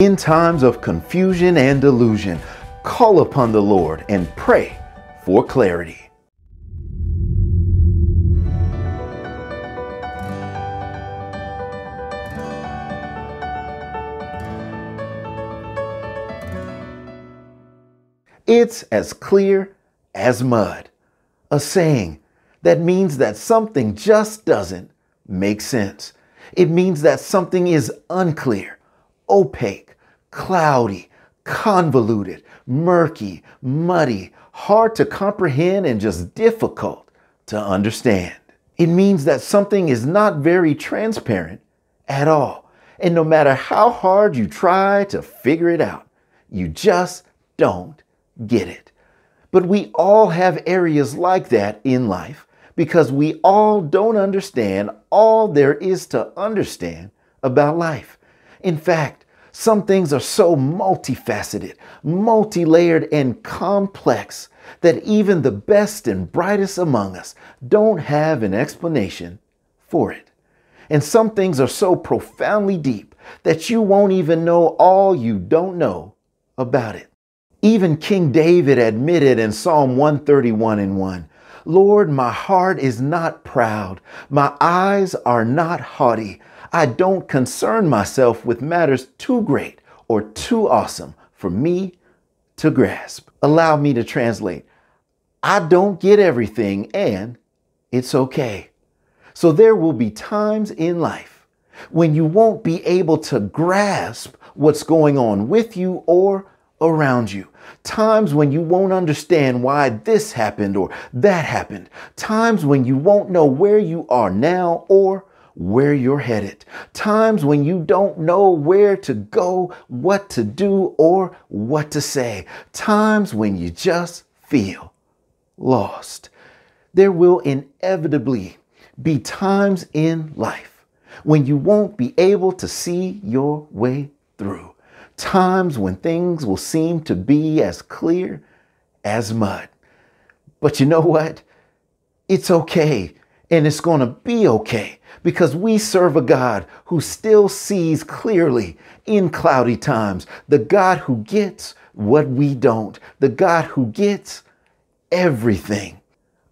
In times of confusion and delusion, call upon the Lord and pray for clarity. It's as clear as mud. A saying that means that something just doesn't make sense. It means that something is unclear, opaque, cloudy, convoluted, murky, muddy, hard to comprehend, and just difficult to understand. It means that something is not very transparent at all. And no matter how hard you try to figure it out, you just don't get it. But we all have areas like that in life because we all don't understand all there is to understand about life. In fact, some things are so multifaceted, multi layered, and complex that even the best and brightest among us don't have an explanation for it. And some things are so profoundly deep that you won't even know all you don't know about it. Even King David admitted in Psalm 131 and 1 Lord, my heart is not proud, my eyes are not haughty. I don't concern myself with matters too great or too awesome for me to grasp. Allow me to translate. I don't get everything, and it's okay. So there will be times in life when you won't be able to grasp what's going on with you or around you. Times when you won't understand why this happened or that happened. Times when you won't know where you are now or where you're headed. Times when you don't know where to go, what to do, or what to say. Times when you just feel lost. There will inevitably be times in life when you won't be able to see your way through times when things will seem to be as clear as mud. But you know what? It's okay and it's going to be okay because we serve a God who still sees clearly in cloudy times, the God who gets what we don't, the God who gets everything.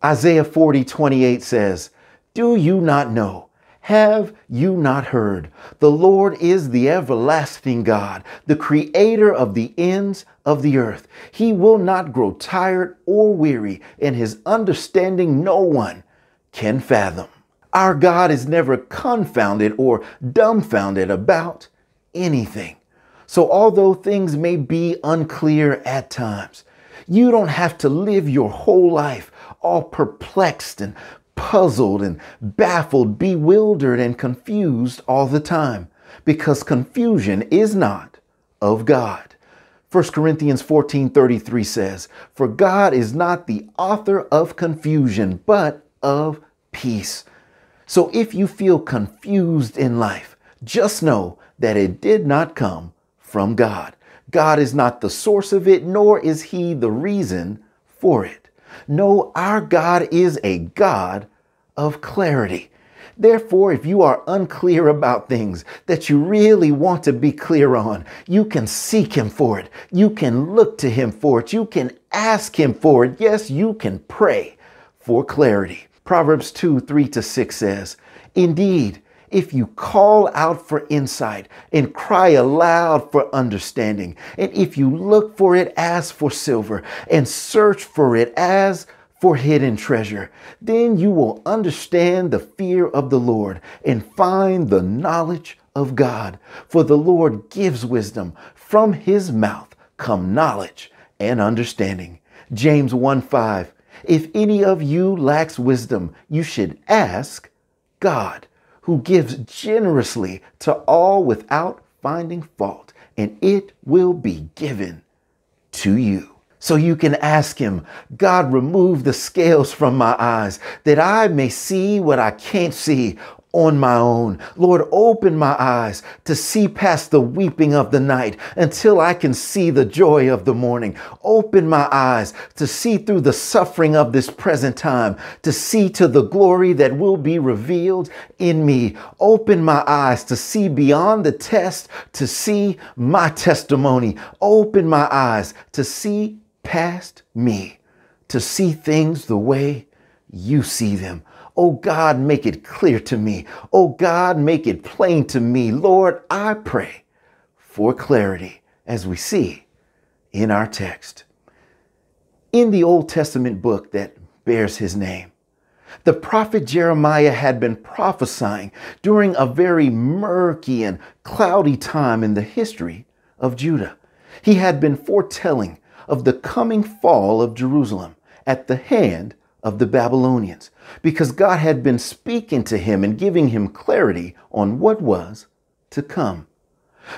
Isaiah 40, 28 says, Do you not know? Have you not heard? The Lord is the everlasting God, the creator of the ends of the earth. He will not grow tired or weary, and his understanding no one can fathom. Our God is never confounded or dumbfounded about anything. So, although things may be unclear at times, you don't have to live your whole life all perplexed and puzzled and baffled, bewildered, and confused all the time because confusion is not of God. 1 Corinthians 14:33 says, "For God is not the author of confusion, but of peace." So if you feel confused in life, just know that it did not come from God. God is not the source of it, nor is he the reason for it. No, our God is a God of clarity. Therefore, if you are unclear about things that you really want to be clear on, you can seek Him for it. You can look to Him for it. You can ask Him for it. Yes, you can pray for clarity. Proverbs 2 3 to 6 says, Indeed, if you call out for insight and cry aloud for understanding, and if you look for it as for silver and search for it as for hidden treasure, then you will understand the fear of the Lord and find the knowledge of God. For the Lord gives wisdom. From his mouth come knowledge and understanding. James 1 5. If any of you lacks wisdom, you should ask God who gives generously to all without finding fault, and it will be given to you. So you can ask him, God, remove the scales from my eyes that I may see what I can't see, on my own. Lord, open my eyes to see past the weeping of the night until I can see the joy of the morning. Open my eyes to see through the suffering of this present time, to see to the glory that will be revealed in me. Open my eyes to see beyond the test, to see my testimony. Open my eyes to see past me, to see things the way you see them. Oh God, make it clear to me. Oh God, make it plain to me. Lord, I pray for clarity as we see in our text. In the Old Testament book that bears his name, the prophet Jeremiah had been prophesying during a very murky and cloudy time in the history of Judah. He had been foretelling of the coming fall of Jerusalem at the hand of the Babylonians because God had been speaking to him and giving him clarity on what was to come.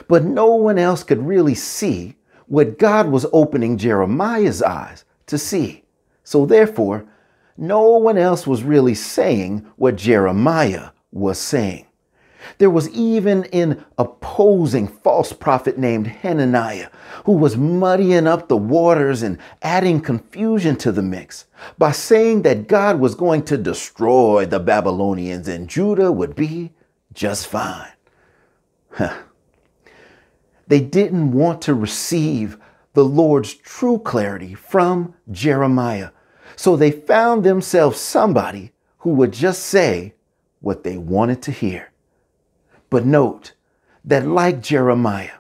But no one else could really see what God was opening Jeremiah's eyes to see. So therefore, no one else was really saying what Jeremiah was saying. There was even an opposing false prophet named Hananiah who was muddying up the waters and adding confusion to the mix by saying that God was going to destroy the Babylonians and Judah would be just fine. Huh. They didn't want to receive the Lord's true clarity from Jeremiah. So they found themselves somebody who would just say what they wanted to hear. But note that, like Jeremiah,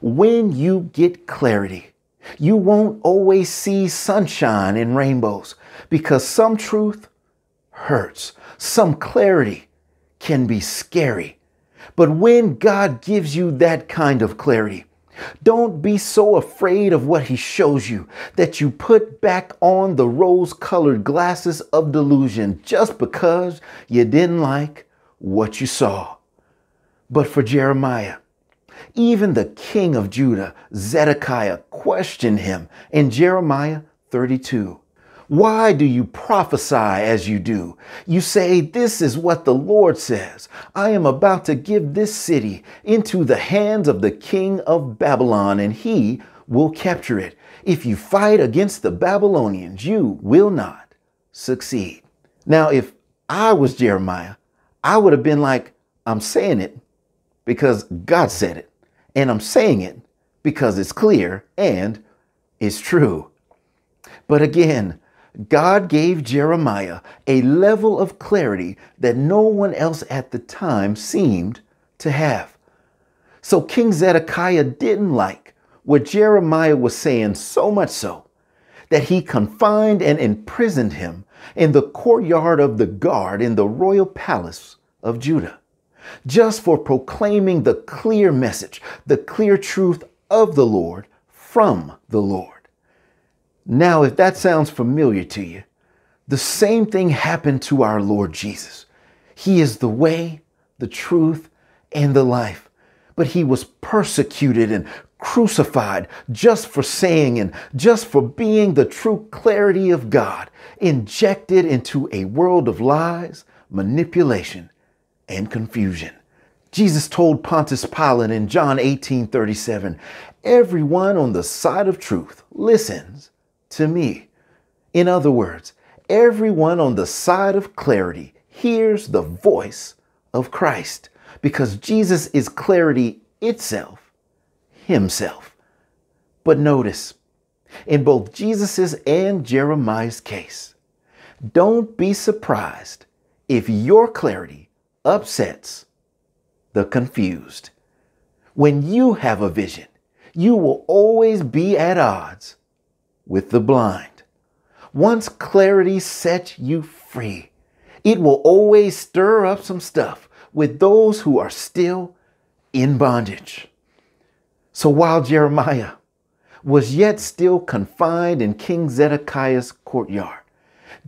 when you get clarity, you won't always see sunshine and rainbows because some truth hurts, some clarity can be scary. But when God gives you that kind of clarity, don't be so afraid of what he shows you that you put back on the rose colored glasses of delusion just because you didn't like what you saw. But for Jeremiah, even the king of Judah, Zedekiah, questioned him in Jeremiah 32. Why do you prophesy as you do? You say, This is what the Lord says. I am about to give this city into the hands of the king of Babylon, and he will capture it. If you fight against the Babylonians, you will not succeed. Now, if I was Jeremiah, I would have been like, I'm saying it because God said it. And I'm saying it because it's clear and it's true. But again, God gave Jeremiah a level of clarity that no one else at the time seemed to have. So King Zedekiah didn't like what Jeremiah was saying so much so that he confined and imprisoned him in the courtyard of the guard in the royal palace of Judah just for proclaiming the clear message, the clear truth of the Lord from the Lord. Now, if that sounds familiar to you, the same thing happened to our Lord Jesus. He is the way, the truth, and the life. But he was persecuted and crucified just for saying and just for being the true clarity of God, injected into a world of lies, manipulation, and confusion. Jesus told Pontius Pilate in John 18 37, Everyone on the side of truth listens to me. In other words, everyone on the side of clarity hears the voice of Christ because Jesus is clarity itself, himself. But notice, in both Jesus's and Jeremiah's case, don't be surprised if your clarity upsets the confused. When you have a vision, you will always be at odds with the blind. Once clarity sets you free, it will always stir up some stuff with those who are still in bondage. So while Jeremiah was yet still confined in King Zedekiah's courtyard,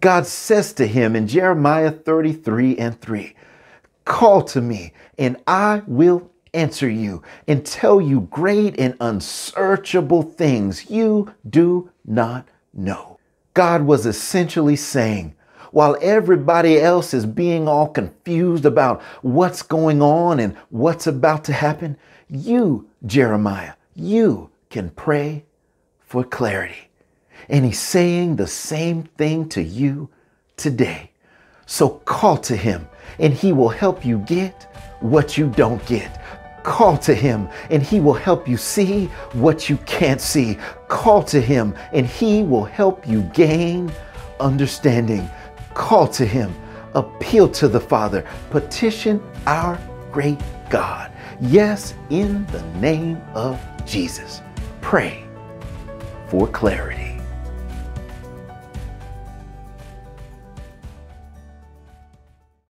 God says to him in Jeremiah 33 and 3, Call to me, and I will answer you and tell you great and unsearchable things you do not know. God was essentially saying, while everybody else is being all confused about what's going on and what's about to happen, you, Jeremiah, you can pray for clarity. And he's saying the same thing to you today. So call to him and he will help you get what you don't get. Call to him and he will help you see what you can't see. Call to him and he will help you gain understanding. Call to him, appeal to the Father, petition our great God. Yes, in the name of Jesus. Pray for clarity.